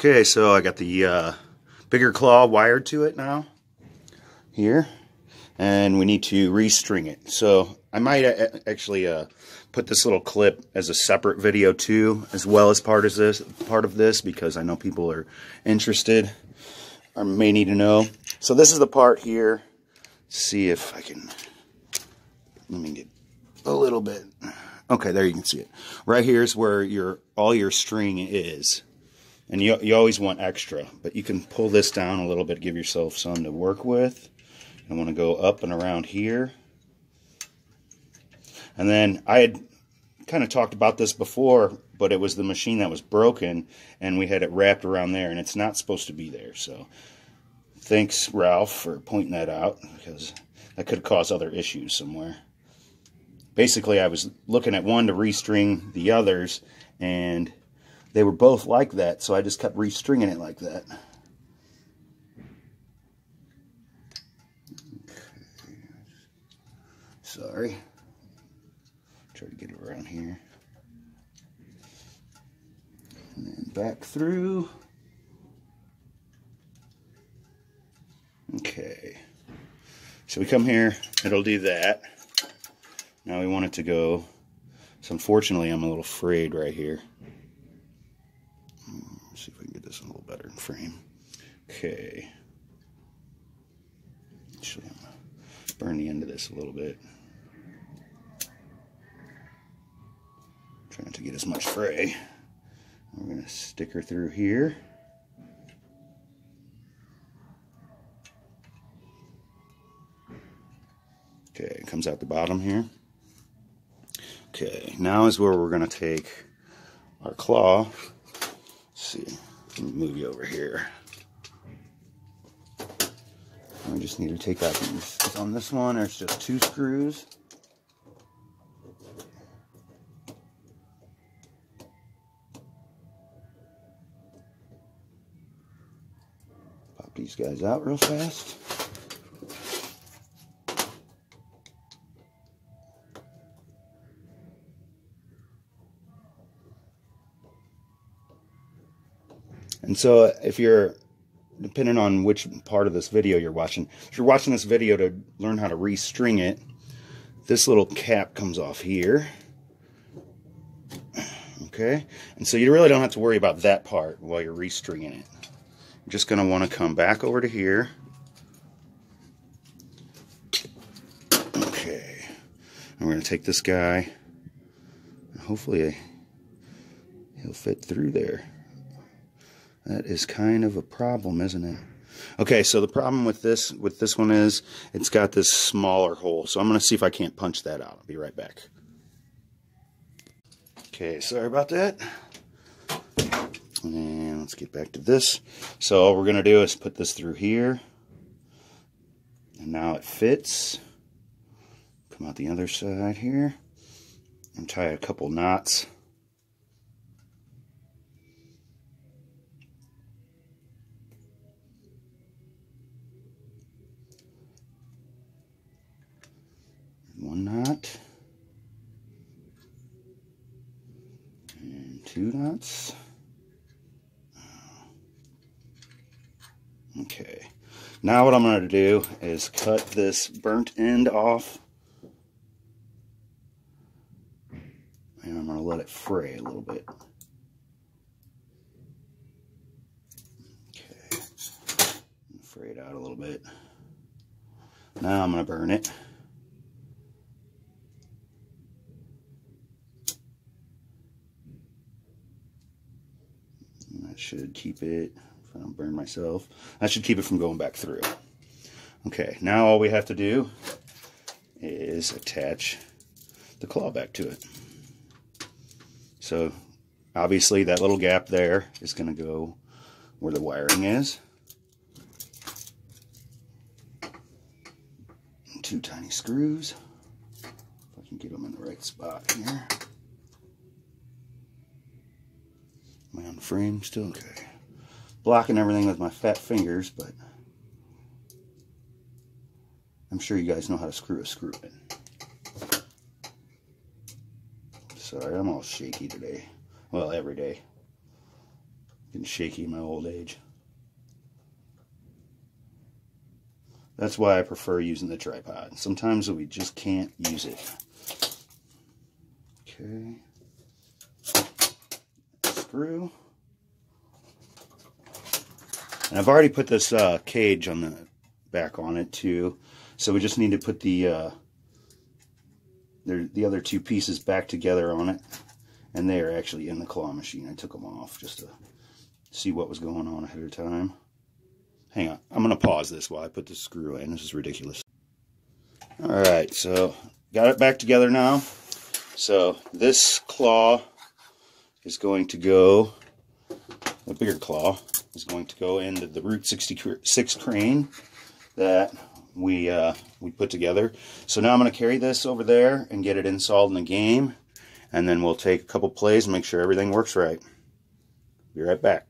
Okay, so I got the uh, bigger claw wired to it now, here, and we need to restring it. So I might uh, actually uh, put this little clip as a separate video too, as well as part of this, part of this, because I know people are interested or may need to know. So this is the part here. see if I can, let me get a little bit. Okay, there you can see it. Right here is where your all your string is. And you, you always want extra, but you can pull this down a little bit, give yourself some to work with. I want to go up and around here. And then I had kind of talked about this before, but it was the machine that was broken, and we had it wrapped around there, and it's not supposed to be there. So thanks, Ralph, for pointing that out, because that could cause other issues somewhere. Basically, I was looking at one to restring the others, and they were both like that, so I just kept restringing it like that. Sorry. Try to get it around here. And then back through. Okay. So we come here, it'll do that. Now we want it to go. So unfortunately, I'm a little frayed right here. Let's see if we can get this a little better in frame. Okay. Actually, I'm going to burn the end of this a little bit. Trying to get as much fray. We're going to stick her through here. Okay, it comes out the bottom here. Okay, now is where we're going to take our claw see. Move you over here. We just need to take out these. On this one, there's just two screws. Pop these guys out real fast. And so if you're, depending on which part of this video you're watching, if you're watching this video to learn how to restring it, this little cap comes off here. Okay, and so you really don't have to worry about that part while you're restringing it. You're just going to want to come back over to here. Okay, and we're going to take this guy. Hopefully he'll fit through there. That is kind of a problem, isn't it? Okay, so the problem with this with this one is it's got this smaller hole. So I'm going to see if I can't punch that out. I'll be right back. Okay, sorry about that. And let's get back to this. So all we're going to do is put this through here. And now it fits. Come out the other side here. And tie a couple knots. one knot and two knots uh, okay. Now what I'm going to do is cut this burnt end off. And I'm going to let it fray a little bit. Okay. Fray it out a little bit. Now I'm going to burn it Should keep it, if I don't burn myself, that should keep it from going back through. Okay, now all we have to do is attach the claw back to it. So obviously that little gap there is going to go where the wiring is. Two tiny screws, if I can get them in the right spot here. Frame still? Okay. Blocking everything with my fat fingers, but I'm sure you guys know how to screw a screw in. Sorry, I'm all shaky today. Well, every day. Getting shaky in my old age. That's why I prefer using the tripod. Sometimes we just can't use it. Okay. Screw. And I've already put this uh, cage on the back on it too. So we just need to put the uh, the other two pieces back together on it. And they are actually in the claw machine. I took them off just to see what was going on ahead of time. Hang on. I'm going to pause this while I put the screw in. This is ridiculous. Alright, so got it back together now. So this claw is going to go, the bigger claw is going to go into the Route 66 crane that we uh, we put together. So now I'm going to carry this over there and get it installed in the game. And then we'll take a couple plays and make sure everything works right. Be right back.